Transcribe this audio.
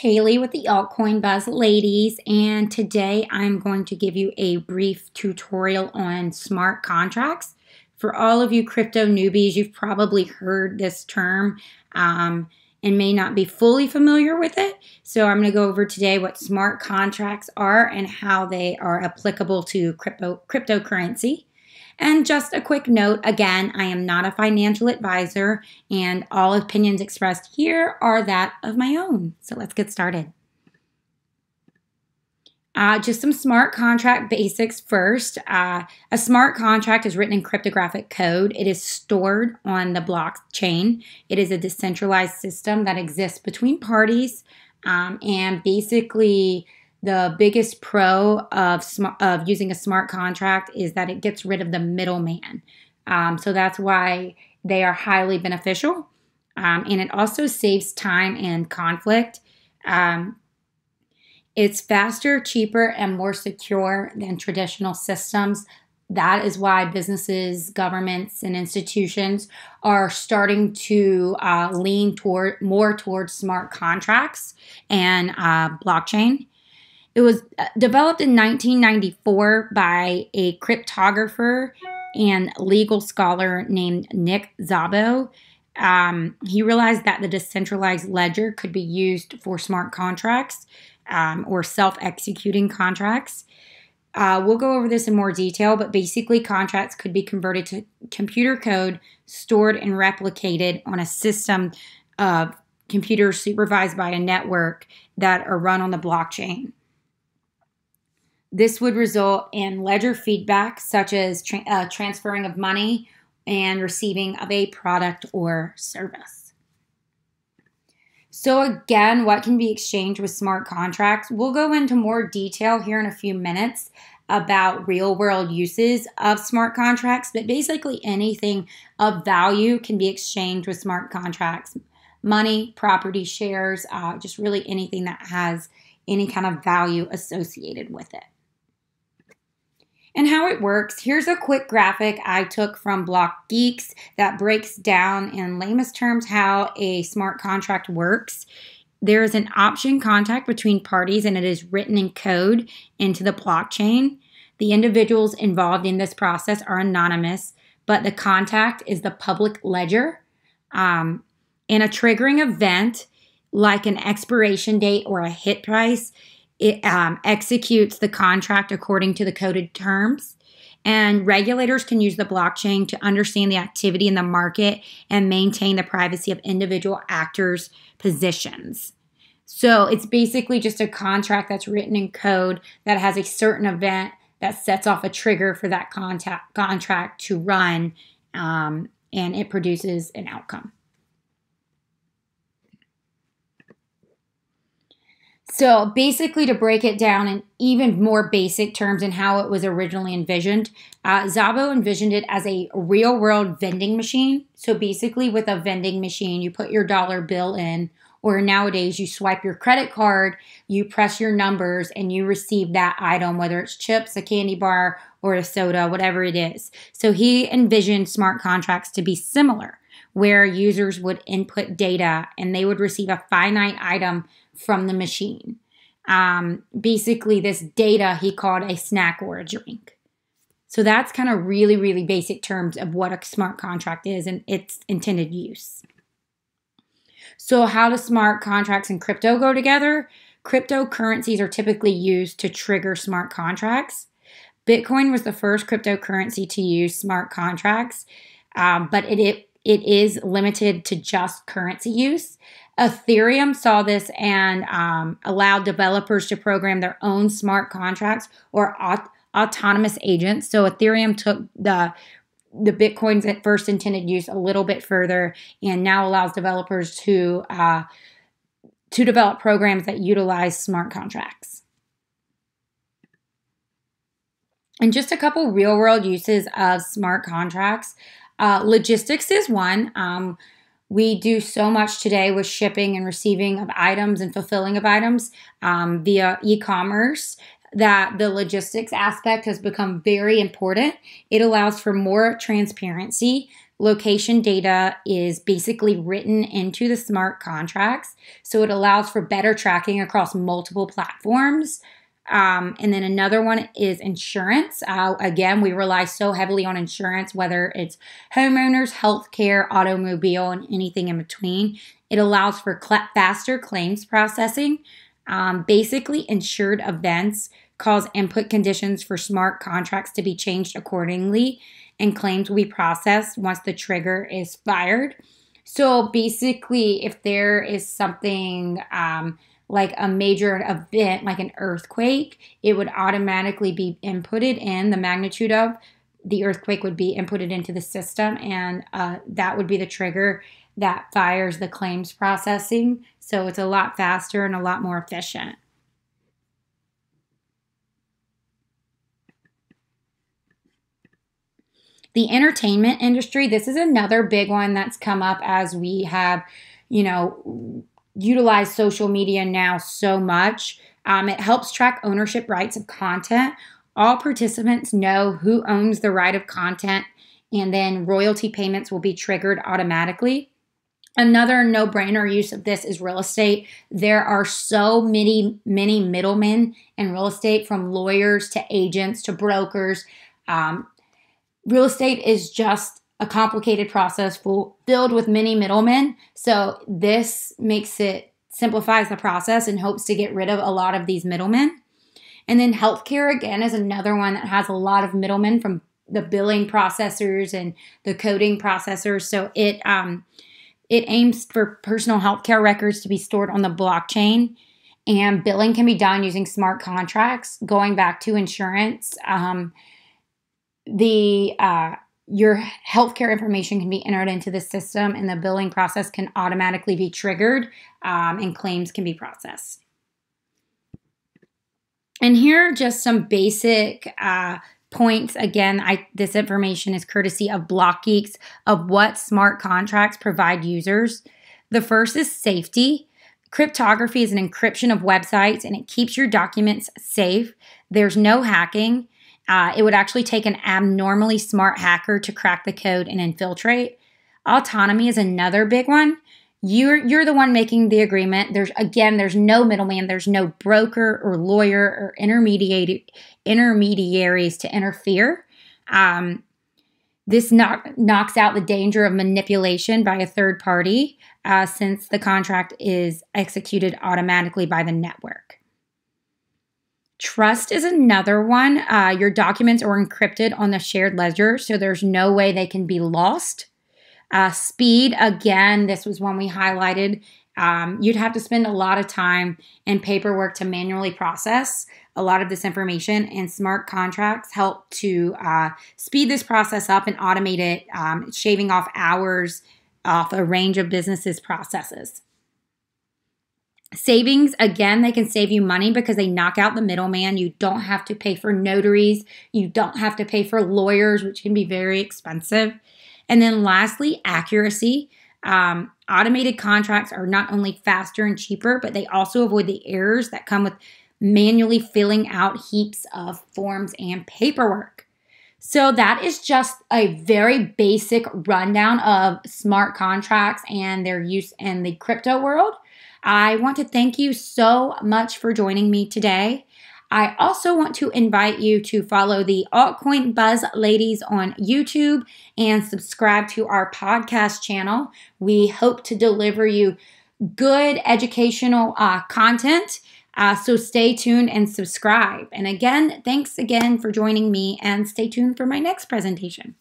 Haley with the Altcoin Buzz Ladies, and today I'm going to give you a brief tutorial on smart contracts. For all of you crypto newbies, you've probably heard this term um, and may not be fully familiar with it. So I'm going to go over today what smart contracts are and how they are applicable to crypto cryptocurrency. And just a quick note again, I am not a financial advisor, and all opinions expressed here are that of my own. So let's get started. Uh, just some smart contract basics first. Uh, a smart contract is written in cryptographic code. It is stored on the blockchain. It is a decentralized system that exists between parties um, and basically the biggest pro of of using a smart contract is that it gets rid of the middleman. Um, so that's why they are highly beneficial, um, and it also saves time and conflict. Um, it's faster, cheaper, and more secure than traditional systems. That is why businesses, governments, and institutions are starting to uh, lean toward more towards smart contracts and uh, blockchain. It was uh, developed in 1994 by a cryptographer and legal scholar named Nick Szabo. Um, he realized that the decentralized ledger could be used for smart contracts um, or self executing contracts. Uh, we'll go over this in more detail, but basically, contracts could be converted to computer code stored and replicated on a system of computers supervised by a network that are run on the blockchain. This would result in ledger feedback, such as tra- uh, transferring of money and receiving of a product or service. So, again, what can be exchanged with smart contracts? We'll go into more detail here in a few minutes about real world uses of smart contracts, but basically anything of value can be exchanged with smart contracts money, property, shares, uh, just really anything that has any kind of value associated with it and how it works. Here's a quick graphic I took from Block Geeks that breaks down in lamest terms how a smart contract works. There is an option contract between parties and it is written in code into the blockchain. The individuals involved in this process are anonymous, but the contact is the public ledger. Um, in a triggering event, like an expiration date or a hit price, it um, executes the contract according to the coded terms. And regulators can use the blockchain to understand the activity in the market and maintain the privacy of individual actors' positions. So it's basically just a contract that's written in code that has a certain event that sets off a trigger for that contact, contract to run, um, and it produces an outcome. So basically, to break it down in even more basic terms and how it was originally envisioned, uh, Szabo envisioned it as a real world vending machine. So basically, with a vending machine, you put your dollar bill in, or nowadays you swipe your credit card, you press your numbers, and you receive that item, whether it's chips, a candy bar, or a soda, whatever it is. So he envisioned smart contracts to be similar, where users would input data and they would receive a finite item from the machine. Um, basically, this data he called a snack or a drink. So that's kind of really, really basic terms of what a smart contract is and its intended use. So, how do smart contracts and crypto go together? Cryptocurrencies are typically used to trigger smart contracts. Bitcoin was the first cryptocurrency to use smart contracts, um, but it, it it is limited to just currency use. Ethereum saw this and um, allowed developers to program their own smart contracts or aut- autonomous agents. So Ethereum took the the Bitcoin's at first intended use a little bit further, and now allows developers to uh, to develop programs that utilize smart contracts. And just a couple real world uses of smart contracts. Uh, logistics is one. Um, we do so much today with shipping and receiving of items and fulfilling of items um, via e commerce that the logistics aspect has become very important. It allows for more transparency. location data is basically written into the smart contracts. So it allows for better tracking across multiple platforms. Um, and then another one is insurance. Uh, again, we rely so heavily on insurance, whether it's homeowners, healthcare, automobile, and anything in between. It allows for cl- faster claims processing. Um, basically, insured events cause input conditions for smart contracts to be changed accordingly, and claims will be processed once the trigger is fired. So basically, if there is something um, like a major event, like an earthquake, it would automatically be inputted in the magnitude of the earthquake would be inputted into the system, and uh, that would be the trigger that fires the claims processing. So it's a lot faster and a lot more efficient. The entertainment industry, this is another big one that's come up as we have, you know, utilized social media now so much. Um, it helps track ownership rights of content. All participants know who owns the right of content, and then royalty payments will be triggered automatically. Another no brainer use of this is real estate. There are so many, many middlemen in real estate from lawyers to agents to brokers. Um, real estate is just a complicated process full, filled with many middlemen. So this makes it simplifies the process and hopes to get rid of a lot of these middlemen. And then healthcare again is another one that has a lot of middlemen from the billing processors and the coding processors. So it um, it aims for personal healthcare records to be stored on the blockchain, and billing can be done using smart contracts. Going back to insurance, um, the uh, your healthcare information can be entered into the system, and the billing process can automatically be triggered, um, and claims can be processed. And here are just some basic uh, points. Again, I, this information is courtesy of BlockGeeks of what smart contracts provide users. The first is safety. Cryptography is an encryption of websites and it keeps your documents safe. There's no hacking. Uh, it would actually take an abnormally smart hacker to crack the code and infiltrate. Autonomy is another big one. You're you're the one making the agreement. There's again, there's no middleman. There's no broker or lawyer or intermediate intermediaries to interfere. Um, this knock, knocks out the danger of manipulation by a third party, uh, since the contract is executed automatically by the network. Trust is another one. Uh, your documents are encrypted on the shared ledger, so there's no way they can be lost. Uh, speed, again, this was one we highlighted. Um, you'd have to spend a lot of time and paperwork to manually process a lot of this information, and smart contracts help to uh, speed this process up and automate it, um, shaving off hours off a range of businesses' processes. Savings, again, they can save you money because they knock out the middleman. You don't have to pay for notaries. You don't have to pay for lawyers, which can be very expensive. And then lastly, accuracy. Um, automated contracts are not only faster and cheaper, but they also avoid the errors that come with manually filling out heaps of forms and paperwork. So, that is just a very basic rundown of smart contracts and their use in the crypto world. I want to thank you so much for joining me today. I also want to invite you to follow the Altcoin Buzz Ladies on YouTube and subscribe to our podcast channel. We hope to deliver you good educational uh, content. Uh, so stay tuned and subscribe. And again, thanks again for joining me and stay tuned for my next presentation.